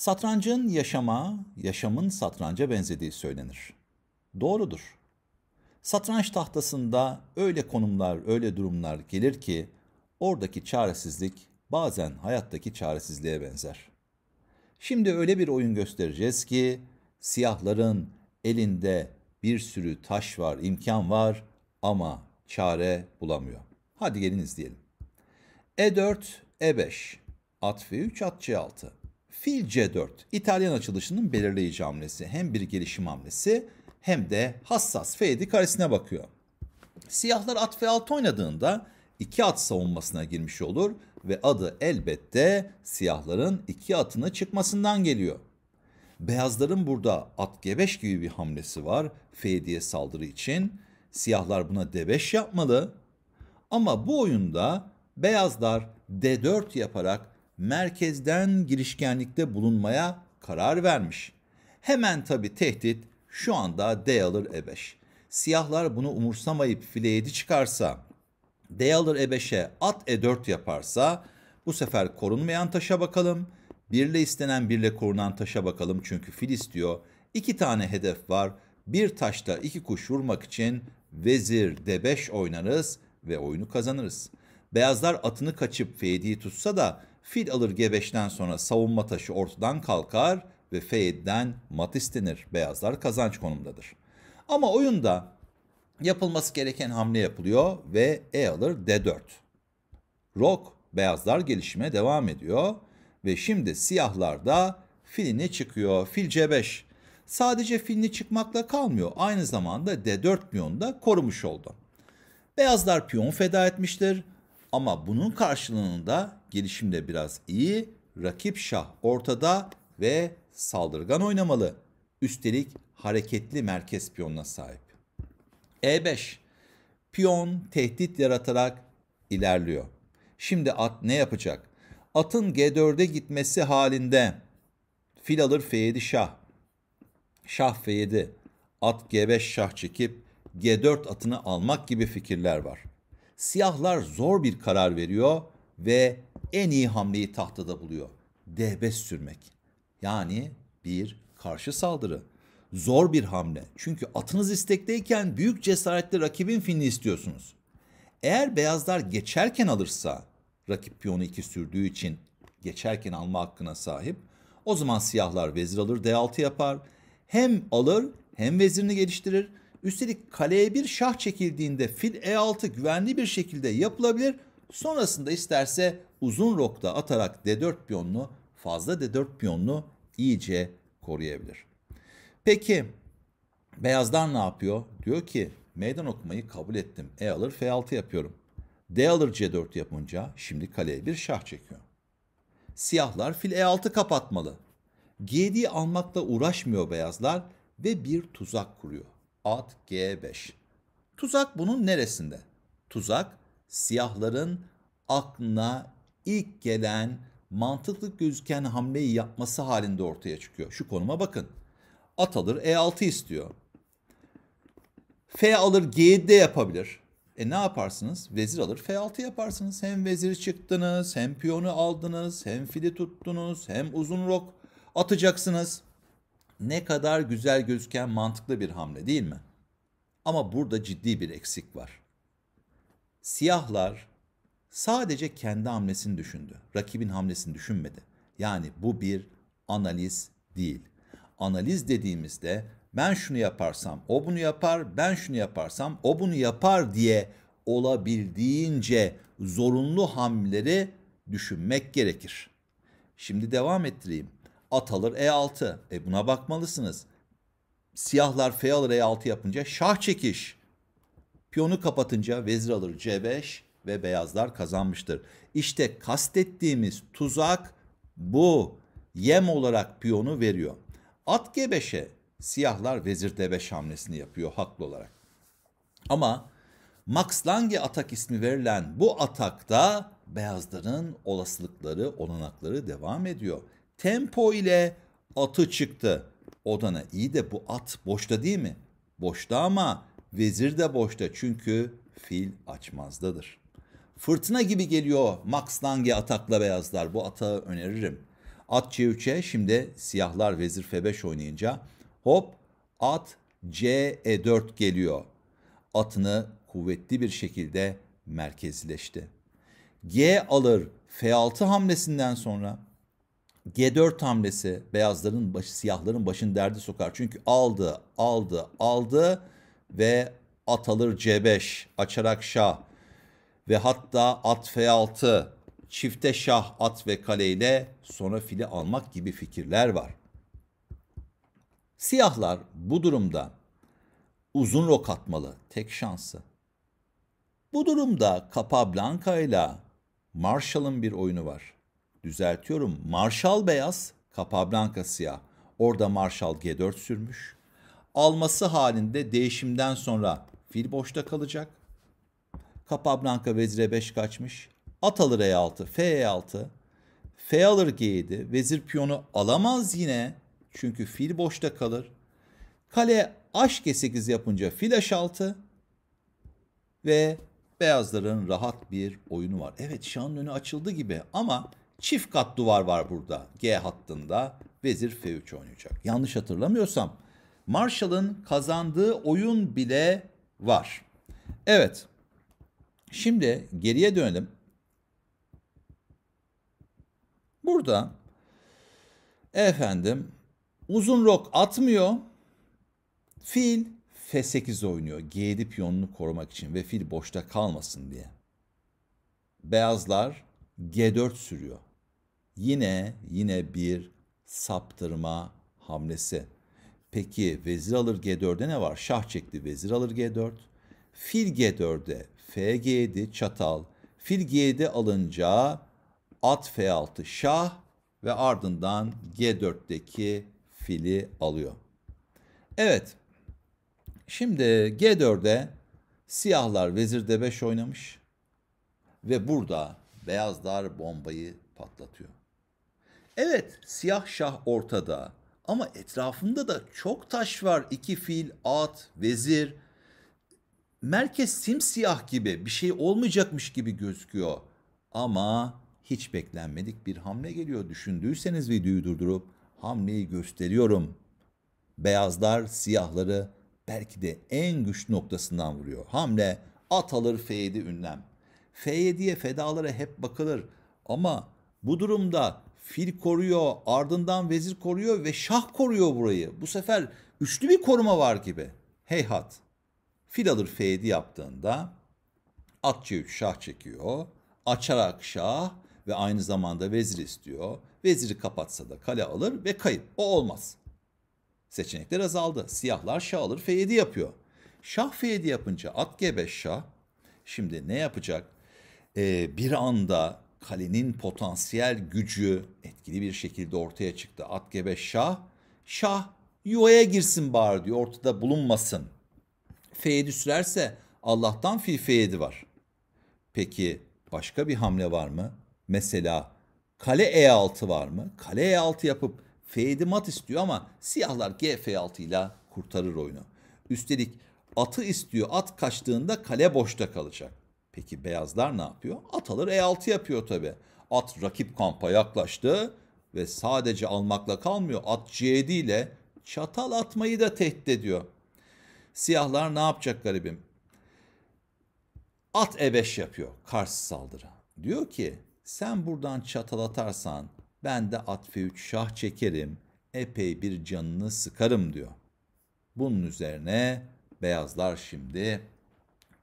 Satrancın yaşama, yaşamın satranca benzediği söylenir. Doğrudur. Satranç tahtasında öyle konumlar, öyle durumlar gelir ki oradaki çaresizlik bazen hayattaki çaresizliğe benzer. Şimdi öyle bir oyun göstereceğiz ki siyahların elinde bir sürü taş var, imkan var ama çare bulamıyor. Hadi gelin izleyelim. E4, E5, at F3, at C6. Fil C4, İtalyan açılışının belirleyici hamlesi. Hem bir gelişim hamlesi hem de hassas F7 karesine bakıyor. Siyahlar at F6 oynadığında iki at savunmasına girmiş olur ve adı elbette siyahların iki atını çıkmasından geliyor. Beyazların burada at G5 gibi bir hamlesi var F7'ye saldırı için. Siyahlar buna D5 yapmalı. Ama bu oyunda beyazlar D4 yaparak merkezden girişkenlikte bulunmaya karar vermiş. Hemen tabi tehdit şu anda D alır E5. Siyahlar bunu umursamayıp file 7 çıkarsa, D alır E5'e at E4 yaparsa bu sefer korunmayan taşa bakalım. Birle istenen birle korunan taşa bakalım çünkü fil istiyor. İki tane hedef var. Bir taşta iki kuş vurmak için vezir D5 oynarız ve oyunu kazanırız. Beyazlar atını kaçıp F7'yi tutsa da fil alır G5'ten sonra savunma taşı ortadan kalkar ve F7'den mat istenir. Beyazlar kazanç konumdadır. Ama oyunda yapılması gereken hamle yapılıyor ve E alır D4. Rok beyazlar gelişime devam ediyor ve şimdi siyahlar da filini çıkıyor. Fil C5. Sadece filini çıkmakla kalmıyor. Aynı zamanda D4 piyonu da korumuş oldu. Beyazlar piyon feda etmiştir. Ama bunun karşılığında gelişimde biraz iyi, rakip şah ortada ve saldırgan oynamalı. Üstelik hareketli merkez piyonuna sahip. E5. Piyon tehdit yaratarak ilerliyor. Şimdi at ne yapacak? Atın G4'e gitmesi halinde fil alır F7 şah. Şah F7. At G5 şah çekip G4 atını almak gibi fikirler var. Siyahlar zor bir karar veriyor ve en iyi hamleyi tahtada buluyor. D5 sürmek. Yani bir karşı saldırı. Zor bir hamle. Çünkü atınız istekteyken büyük cesaretle rakibin filini istiyorsunuz. Eğer beyazlar geçerken alırsa, rakip piyonu 2 sürdüğü için geçerken alma hakkına sahip, o zaman siyahlar vezir alır D6 yapar. Hem alır hem vezirini geliştirir. Üstelik kaleye bir şah çekildiğinde fil E6 güvenli bir şekilde yapılabilir. Sonrasında isterse uzun rokta atarak D4 piyonunu fazla D4 piyonunu iyice koruyabilir. Peki beyazlar ne yapıyor? Diyor ki meydan okumayı kabul ettim. E alır F6 yapıyorum. D alır C4 yapınca şimdi kaleye bir şah çekiyor. Siyahlar fil E6 kapatmalı. G7'yi almakla uğraşmıyor beyazlar ve bir tuzak kuruyor. At G5. Tuzak bunun neresinde? Tuzak siyahların aklına ilk gelen mantıklı gözüken hamleyi yapması halinde ortaya çıkıyor. Şu konuma bakın. At alır E6 istiyor. F alır G7 de yapabilir. E ne yaparsınız? Vezir alır F6 yaparsınız. Hem vezir çıktınız, hem piyonu aldınız, hem fili tuttunuz, hem uzun rok atacaksınız. Ne kadar güzel gözüken mantıklı bir hamle değil mi? Ama burada ciddi bir eksik var. Siyahlar sadece kendi hamlesini düşündü. Rakibin hamlesini düşünmedi. Yani bu bir analiz değil. Analiz dediğimizde ben şunu yaparsam o bunu yapar, ben şunu yaparsam o bunu yapar diye olabildiğince zorunlu hamleleri düşünmek gerekir. Şimdi devam ettireyim. At alır E6. E buna bakmalısınız. Siyahlar F alır E6 yapınca şah çekiş. Piyonu kapatınca vezir alır C5 ve beyazlar kazanmıştır. İşte kastettiğimiz tuzak bu. Yem olarak piyonu veriyor. At G5'e siyahlar vezir D5 hamlesini yapıyor haklı olarak. Ama Max Lange atak ismi verilen bu atakta beyazların olasılıkları, olanakları devam ediyor. Tempo ile atı çıktı. Odana iyi de bu at boşta değil mi? Boşta ama vezir de boşta çünkü fil açmazdadır. Fırtına gibi geliyor Max Lange atakla beyazlar. Bu atağı öneririm. At C3'e şimdi siyahlar vezir F5 oynayınca hop at C E4 geliyor. Atını kuvvetli bir şekilde merkezleşti. G alır F6 hamlesinden sonra G4 hamlesi beyazların başı, siyahların başını derdi sokar. Çünkü aldı, aldı, aldı ve at alır C5 açarak şah ve hatta at F6 çifte şah at ve kaleyle sonra fili almak gibi fikirler var. Siyahlar bu durumda uzun rok atmalı tek şansı. Bu durumda Capablanca ile Marshall'ın bir oyunu var. Düzeltiyorum. Marshall beyaz, Capablanca siyah. Orada Marshall G4 sürmüş. Alması halinde değişimden sonra fil boşta kalacak. Capablanca vezire 5 kaçmış. At alır E6, F E6. F alır G7. Vezir piyonu alamaz yine. Çünkü fil boşta kalır. Kale H G8 yapınca fil H6 ve beyazların rahat bir oyunu var. Evet şahın önü açıldı gibi ama çift kat duvar var burada. G hattında vezir F3 oynayacak. Yanlış hatırlamıyorsam Marshall'ın kazandığı oyun bile var. Evet. Şimdi geriye dönelim. Burada efendim uzun rok atmıyor. Fil F8 oynuyor. G7 piyonunu korumak için ve fil boşta kalmasın diye. Beyazlar G4 sürüyor. Yine yine bir saptırma hamlesi. Peki vezir alır G4'e ne var? Şah çekti vezir alır G4. Fil G4'e F G7 çatal. Fil G7 alınca at F6 şah ve ardından G4'teki fili alıyor. Evet. Şimdi G4'de siyahlar vezir D5 oynamış ve burada beyazlar bombayı patlatıyor. Evet, siyah şah ortada ama etrafında da çok taş var. İki fil, at, vezir. Merkez simsiyah gibi bir şey olmayacakmış gibi gözüküyor. Ama hiç beklenmedik bir hamle geliyor. Düşündüyseniz videoyu durdurup hamleyi gösteriyorum. Beyazlar siyahları belki de en güçlü noktasından vuruyor. Hamle at alır F7 ünlem. F7'ye fedalara hep bakılır ama bu durumda fil koruyor, ardından vezir koruyor ve şah koruyor burayı. Bu sefer üçlü bir koruma var gibi. Heyhat. Fil alır F7 yaptığında at C3 şah çekiyor. Açarak şah ve aynı zamanda vezir istiyor. Veziri kapatsa da kale alır ve kayıp. O olmaz. Seçenekler azaldı. Siyahlar şah alır F7 yapıyor. Şah F7 yapınca at G5 şah. Şimdi ne yapacak? Ee, bir anda kalenin potansiyel gücü etkili bir şekilde ortaya çıktı. At G5 şah. Şah yuvaya girsin bari diyor. Ortada bulunmasın. F7 sürerse Allah'tan fil F7 var. Peki başka bir hamle var mı? Mesela kale E6 var mı? Kale E6 yapıp F7 mat istiyor ama siyahlar G F6 ile kurtarır oyunu. Üstelik atı istiyor. At kaçtığında kale boşta kalacak. Peki beyazlar ne yapıyor? At alır E6 yapıyor tabi. At rakip kampa yaklaştı ve sadece almakla kalmıyor. At C7 ile çatal atmayı da tehdit ediyor. Siyahlar ne yapacak garibim? At E5 yapıyor karşı saldırı. Diyor ki sen buradan çatal atarsan ben de at F3 şah çekerim. Epey bir canını sıkarım diyor. Bunun üzerine beyazlar şimdi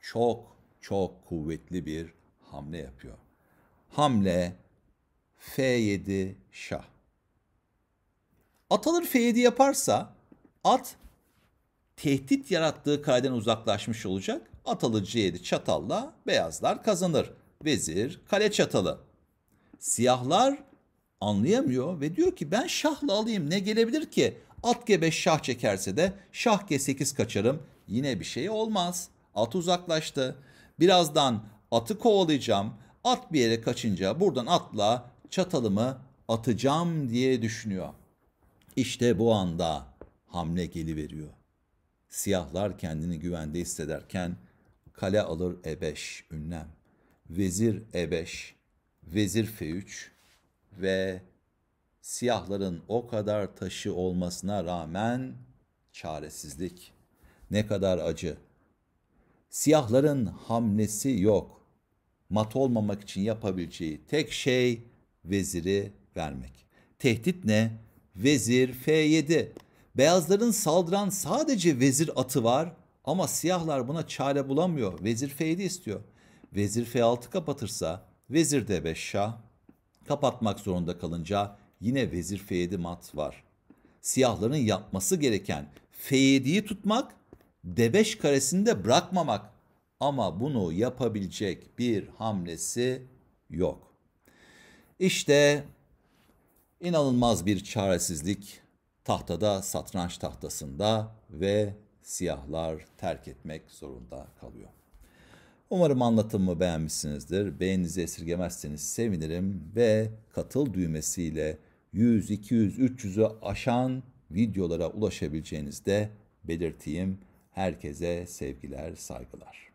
çok çok kuvvetli bir hamle yapıyor. Hamle F7 şah. At alır F7 yaparsa at tehdit yarattığı kaleden uzaklaşmış olacak. At alır C7 çatalla beyazlar kazanır. Vezir kale çatalı. Siyahlar anlayamıyor ve diyor ki ben şahla alayım ne gelebilir ki? At G5 şah çekerse de şah G8 kaçarım. Yine bir şey olmaz. At uzaklaştı. Birazdan atı kovalayacağım. At bir yere kaçınca buradan atla çatalımı atacağım diye düşünüyor. İşte bu anda hamle geliveriyor. Siyahlar kendini güvende hissederken kale alır E5 ünlem. Vezir E5, vezir F3 ve Siyahların o kadar taşı olmasına rağmen çaresizlik. Ne kadar acı. Siyahların hamlesi yok. Mat olmamak için yapabileceği tek şey veziri vermek. Tehdit ne? Vezir F7. Beyazların saldıran sadece vezir atı var ama siyahlar buna çare bulamıyor. Vezir F7 istiyor. Vezir F6 kapatırsa vezir D5 şah. Kapatmak zorunda kalınca yine vezir F7 mat var. Siyahların yapması gereken F7'yi tutmak, D5 karesini de bırakmamak. Ama bunu yapabilecek bir hamlesi yok. İşte inanılmaz bir çaresizlik tahtada, satranç tahtasında ve siyahlar terk etmek zorunda kalıyor. Umarım anlatımımı beğenmişsinizdir. Beğeninizi esirgemezseniz sevinirim ve katıl düğmesiyle 100, 200, 300'ü aşan videolara ulaşabileceğinizi de belirteyim. Herkese sevgiler, saygılar.